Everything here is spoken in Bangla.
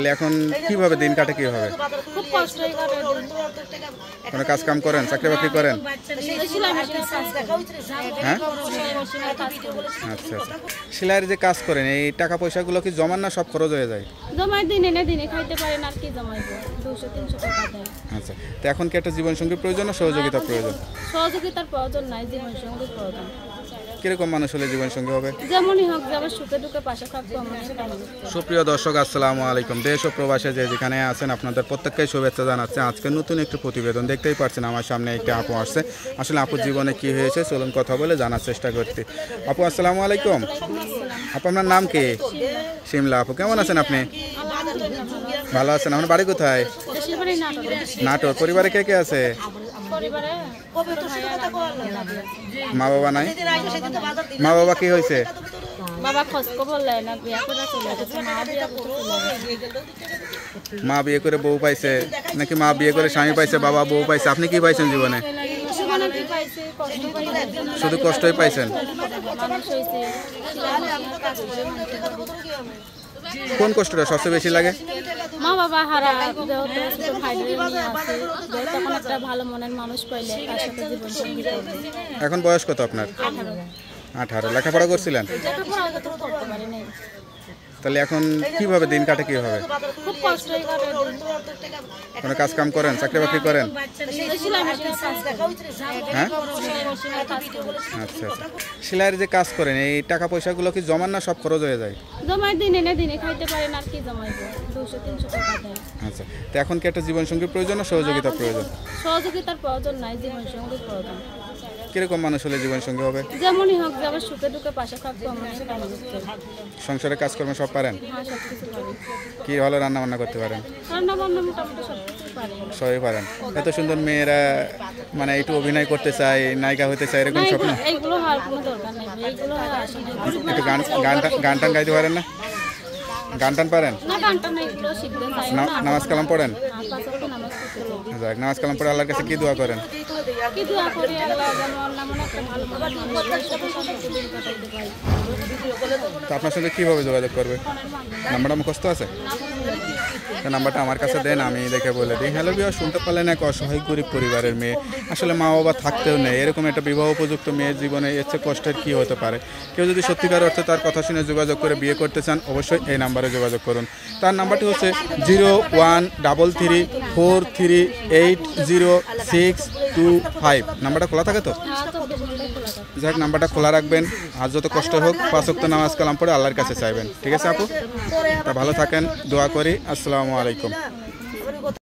এখন কীভাবে দিন কাটে কীভাবে? কোনো কাজ কাম করেন চাকরি বাকরি করেন। হ্যাঁ। আচ্ছা আচ্ছা। সেলাইয়ের যে কাজ করেন এই টাকা পয়সাগুলো কি জমান না সব খরচ হয়ে যায়? জমাই দিনে না দিনে খাইতে পারেন আর কি আচ্ছা তো এখন কি একটা জীবনসঙ্গী প্রয়োজন না সহযোগিতা প্রয়োজন? সহযোগিতার প্রয়োজন নাই জীবন সঙ্গীর প্রয়োজন। কীরকম মানুষ হলে জীবনসঙ্গী হবে? যেমনই হোক যাবে সুখে দুঃখে পাশে থাকব সুপ্রিয় দর্শক আসসালামু আলাইকুম। দেশ ও প্রবাসে যে যেখানে আছেন আপনাদের প্রত্যেককেই শুভেচ্ছা জানাচ্ছে। আজকে নতুন একটি প্রতিবেদন দেখতেই পাচ্ছেন আমার সামনে একটি আপু আসছে। আসলে আপুর জীবনে কি হয়েছে চলুন কথা বলে জানার চেষ্টা করতে আপু আসসালামু আলাইকুম। আপু আপনার নাম কি? শিমলা আপু কেমন আছেন আপনি? ভালো আছেন। আপনার বাড়ি কোথায়? নাটোর। পরিবারে কে কে আছে? মা বাবা নাই? মা বাবা কি হয়েছে? বাবা খসকো বললে না বিয়া করে চলে গেছে। মা বিয়া মা বিয়ে করে বউ পাইছে। নাকি মা বিয়ে করে স্বামী পাইছে বাবা বউ পাইছে? আপনি কি পাইছেন জীবনে? শুধু কষ্টই পাইছেন। কোন কষ্টটা সবচেয়ে বেশি লাগে? মা বাবা হারা যেহেতু ছোট ভাইদের নিয়ে আছে যে তখন একটা ভালো মনের মানুষ পাইলে তার সাথে জীবন সঙ্গী এখন বয়স কত আপনার? আঠারো। আঠারো। লেখাপড়া করছিলেন? লেখাপড়া করতে পারি নাই তাহলে এখন কীভাবে দিন কাটে কীভাবে? খুব কোনো কাজ কাম করেন চাকরি বাকরি করেন। হ্যাঁ। আচ্ছা আচ্ছা। সেলাইয়ের যে কাজ করেন এই টাকা পয়সাগুলো কি জমান না সব খরচ হয়ে যায়? জমাই দিনে না দিনে খাইতে পারেন আর কি জমাইবো দুশো তিনশো টাকা দেয়। আচ্ছা তো এখন কি একটা জীবনসঙ্গী প্রয়োজন না সহযোগিতা প্রয়োজন? সহযোগিতার প্রয়োজন নাই জীবন সঙ্গীর প্রয়োজন। কীরকম মানুষ হলে জীবনসঙ্গী হবে? যেমনই হোক যাবে সুখে দুঃখে পাশে থাকব সংসারে কাজকর্ম সব পারেন? হ্যাঁ কি ভালো রান্না বান্না করতে পারেন? রান্না বান্না মোটামুটি সবই পারেন। এত সুন্দর মেয়েরা মানে একটু অভিনয় করতে চায় নায়িকা হতে চায় এরকম স্বপ্ন? এগুলো- এইগুলো হওয়ার কোনো দরকার নেই এইগুলো হওয়া একটু গান গান গান টান গাইতে পারেন না? গান টান পারেন? নামাজ কালাম পড়েন? নামাজ যাক নামাজ কালাম পড়ে আল্লাহর কাছে কি দোয়া করেন? সাথে সাথে আপনার সঙ্গে কীভাবে যোগাযোগ করবে? নাম্বারটা মুখস্থ আছে? নাম্বারটা আমার কাছে দেন, আমি দেখে বলে দিই। হ্যালো বিয়া শুনতে পারলেন এক অসহায় গরিব পরিবারের মেয়ে। আসলে মা বাবা থাকতেও নেই। এরকম একটা বিবাহ উপযুক্ত মেয়ের জীবনে এর কষ্টের কী হতে পারে? কেউ যদি সত্যিকার অর্থে তার কথা শুনে যোগাযোগ করে বিয়ে করতে চান, অবশ্যই এই নাম্বারে যোগাযোগ করুন। তার নাম্বারটি হচ্ছে zero one double three four three eight zero six two five নাম্বারটা খোলা থাকে তো? যাই যাক, নাম্বারটা খোলা রাখবেন। আর যত কষ্ট হোক, পাঁচ ওয়াক্ত নামাজ কালাম পড়ে আল্লাহর কাছে চাইবেন। ঠিক আছে আপু? তা ভালো থাকেন, দোয়া করি। আসসালামু আলাইকুম।